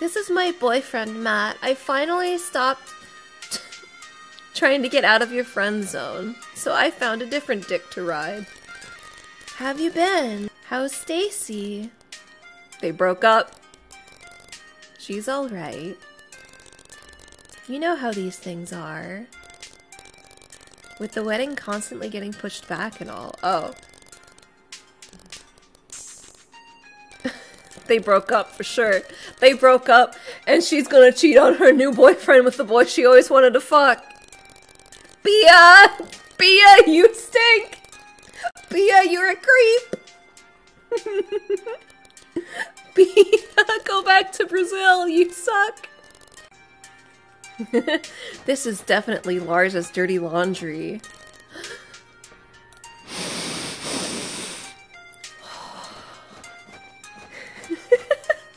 This is my boyfriend, Matt. I finally stopped trying to get out of your friend zone, so I found a different dick to ride. Have you been? How's Stacy? They broke up. She's alright. You know how these things are. With the wedding constantly getting pushed back and all. Oh. They broke up for sure. They broke up, and she's gonna cheat on her new boyfriend with the boy she always wanted to fuck. Bia! Bia, you stink! Bia, you're a creep! Bia, go back to Brazil, you suck! this is definitely Lars's dirty laundry.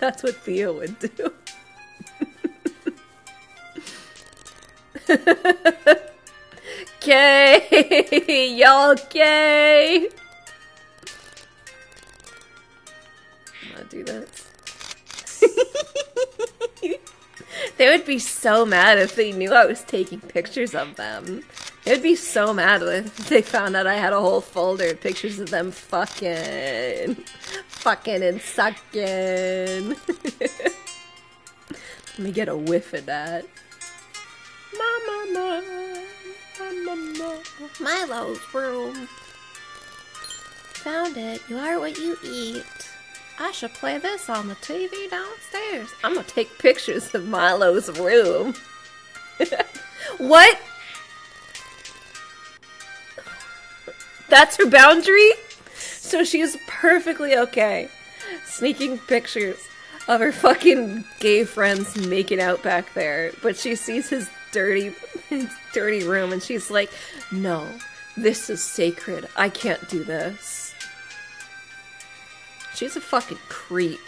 That's what Theo would do. Gay! Y'all! I'm gonna do that. they would be so mad if they knew I was taking pictures of them. They'd be so mad if they found out I had a whole folder of pictures of them fucking. Fucking and sucking. Let me get a whiff of that. Mama, mama, Milo's room. Found it. You are what you eat. I should play this on the TV downstairs. I'm gonna take pictures of Milo's room. what? That's her boundary? So she is perfectly okay sneaking pictures of her fucking gay friends making out back there, but she sees his dirty his dirty room and she's like, "No, this is sacred. I can't do this." She's a fucking creep.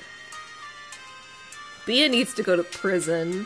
Bia needs to go to prison.